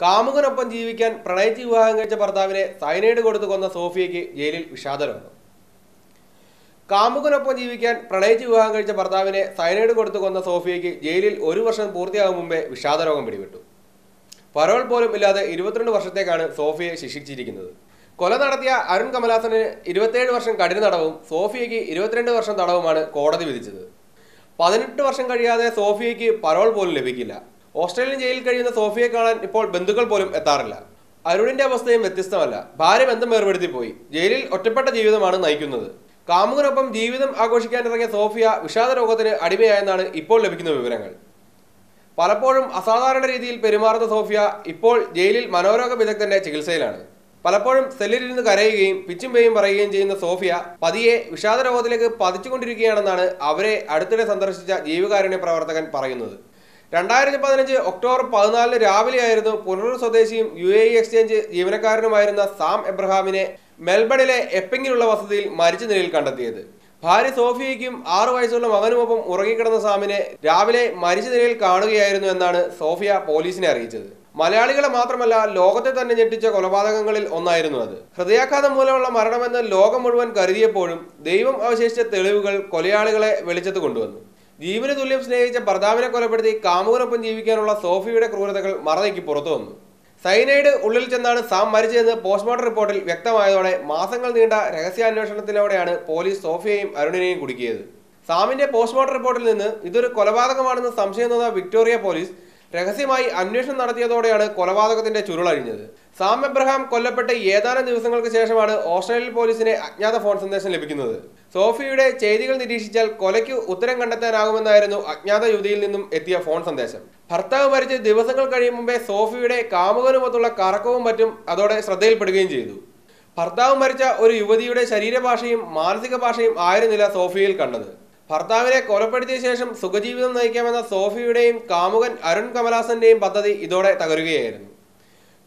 കാമുകനൊപ്പം ജീവിക്കാൻ പ്രണയിച്ച് വിവാഹം കഴിച്ച ഭർത്താവിനെ സൈനൈഡ് കൊടുത്തു കൊന്ന സോഫിയയ്ക്ക് ജയിലിൽ വിഷാദരോഗം കാമുകനൊപ്പം ജീവിക്കാൻ പ്രണയിച്ച് വിവാഹം കഴിച്ച ഭർത്താവിനെ സൈനൈഡ് കൊടുത്തു കൊന്ന സോഫിയയ്ക്ക് ജയിലിൽ ഒരു വർഷം പൂർത്തിയാകും മുമ്പേ വിഷാദരോഗം പിടിപെട്ടു. പരോൾ പോലും ഇല്ലാതെ ഇരുപത്തിരണ്ട് വർഷത്തേക്കാണ് സോഫിയെ ശിക്ഷിച്ചിരിക്കുന്നത്. കൊല നടത്തിയ അരുൺ കമലാസന് ഇരുപത്തേഴ് വർഷം കഠിന തടവും സോഫിയയ്ക്ക് ഇരുപത്തിരണ്ട് വർഷം തടവുമാണ് കോടതി വിധിച്ചത്. പതിനെട്ട് വർഷം കഴിയാതെ സോഫിയയ്ക്ക് പരോൾ പോലും ലഭിക്കില്ല. ഓസ്ട്രേലിയൻ ജയിലിൽ കഴിയുന്ന സോഫിയെ കാണാൻ ഇപ്പോൾ ബന്ധുക്കൾ പോലും എത്താറില്ല. അരുണിന്റെ അവസ്ഥയും വ്യത്യസ്തമല്ല. ഭാര്യ ബന്ധം വേർപെടുത്തി പോയി. ജയിലിൽ ഒറ്റപ്പെട്ട ജീവിതമാണ് നയിക്കുന്നത്. കാമുകനൊപ്പം ജീവിതം ആഘോഷിക്കാനിറങ്ങിയ സോഫിയ വിഷാദ രോഗത്തിന് അടിമയായെന്നാണ് ഇപ്പോൾ ലഭിക്കുന്ന വിവരങ്ങൾ. പലപ്പോഴും അസാധാരണ രീതിയിൽ പെരുമാറുന്ന സോഫിയ ഇപ്പോൾ ജയിലിൽ മനോരോഗ വിദഗ്ധന്റെ ചികിത്സയിലാണ്. പലപ്പോഴും സെല്ലിലിരുന്ന് കരയുകയും പിച്ചും പേയും പറയുകയും ചെയ്യുന്ന സോഫിയ പതിയെ വിഷാദ രോഗത്തിലേക്ക് പതിച്ചുകൊണ്ടിരിക്കുകയാണെന്നാണ് അവരെ അടുത്തിടെ സന്ദർശിച്ച ജീവകാരുണ്യ പ്രവർത്തകൻ പറയുന്നത്. രണ്ടായിരത്തി പതിനഞ്ച് ഒക്ടോബർ പതിനാലിന് രാവിലെയായിരുന്നു പുനലൂർ സ്വദേശിയും യു എ എക്സ്ചേഞ്ച് ജീവനക്കാരനുമായിരുന്ന സാം എബ്രഹാമിനെ മെൽബണിലെ എപ്പിങ്ങിലുള്ള വസതിയിൽ മരിച്ച നിലയിൽ കണ്ടെത്തിയത്. ഭാര്യ സോഫിയയ്ക്കും ആറു വയസ്സുള്ള മകനുമൊപ്പം ഉറങ്ങിക്കിടന്ന സാമിനെ രാവിലെ മരിച്ച നിലയിൽ കാണുകയായിരുന്നു എന്നാണ് സോഫിയ പോലീസിനെ അറിയിച്ചത്. മലയാളികളെ മാത്രമല്ല ലോകത്തെ തന്നെ ഞെട്ടിച്ച കൊലപാതകങ്ങളിൽ ഒന്നായിരുന്നു അത്. ഹൃദയാഘാതം മൂലമുള്ള മരണമെന്ന് ലോകം മുഴുവൻ കരുതിയപ്പോഴും ദൈവം അവശേഷിച്ച തെളിവുകൾ കൊലയാളികളെ വെളിച്ചത്ത് കൊണ്ടുവന്നു. ജീവന് തുല്യം സ്നേഹിച്ച ഭർത്താവിനെ കൊലപ്പെടുത്തി കാമുകനൊപ്പം ജീവിക്കാനുള്ള സോഫിയുടെ ക്രൂരതകൾ മറനീക്കി പുറത്തു വന്നു. സൈനൈഡ് ഉള്ളിൽ ചെന്നാണ് സാം മരിച്ചതെന്ന് പോസ്റ്റ്മോർട്ടം റിപ്പോർട്ടിൽ വ്യക്തമായതോടെ മാസങ്ങൾ നീണ്ട രഹസ്യാന്വേഷണത്തിലൂടെയാണ് പോലീസ് സോഫിയയും അരുണിനെയും കുടുക്കിയത്. സാമിന്റെ പോസ്റ്റ്മോർട്ടം റിപ്പോർട്ടിൽ നിന്ന് ഇതൊരു കൊലപാതകമാണെന്ന് സംശയം തോന്നിയ വിക്ടോറിയ പോലീസ് രഹസ്യമായി അന്വേഷണം നടത്തിയതോടെയാണ് കൊലപാതകത്തിന്റെ ചുരുളഴിഞ്ഞത് സാം എബ്രഹാം കൊല്ലപ്പെട്ട് ഏതാനും ദിവസങ്ങൾക്ക് ശേഷമാണ് ഓസ്ട്രേലിയൻ പോലീസിനെ അജ്ഞാത ഫോൺ സന്ദേശം ലഭിക്കുന്നത്. സോഫിയുടെ ചെയ്തികൾ നിരീക്ഷിച്ചാൽ കൊലയ്ക്ക് ഉത്തരം കണ്ടെത്താനാകുമെന്നായിരുന്നു അജ്ഞാത യുവതിയിൽ നിന്നും എത്തിയ ഫോൺ സന്ദേശം. ഭർത്താവ് മരിച്ച് ദിവസങ്ങൾ കഴിയും മുമ്പേ സോഫിയുടെ കാമുകനുമൊത്തുള്ള കറക്കവും മറ്റും അതോടെ ശ്രദ്ധയിൽപ്പെടുകയും ചെയ്തു. ഭർത്താവ് മരിച്ച ഒരു യുവതിയുടെ ശരീരഭാഷയും മാനസിക ഭാഷയും ആയിരുന്നില്ല സോഫിയയിൽ കണ്ടത്. ഭർത്താവിനെ കൊലപ്പെടുത്തിയ ശേഷം സുഖജീവിതം നയിക്കാമെന്ന സോഫിയുടെയും കാമുകൻ അരുൺ കമലാസന്റെയും പദ്ധതി ഇതോടെ തകരുകയായിരുന്നു.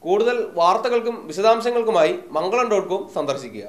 കൂടുതൽ വാർത്തകൾക്കും വിശദാംശങ്ങൾക്കുമായി മംഗളം ഡോട്ട് കോം സന്ദർശിക്കുക.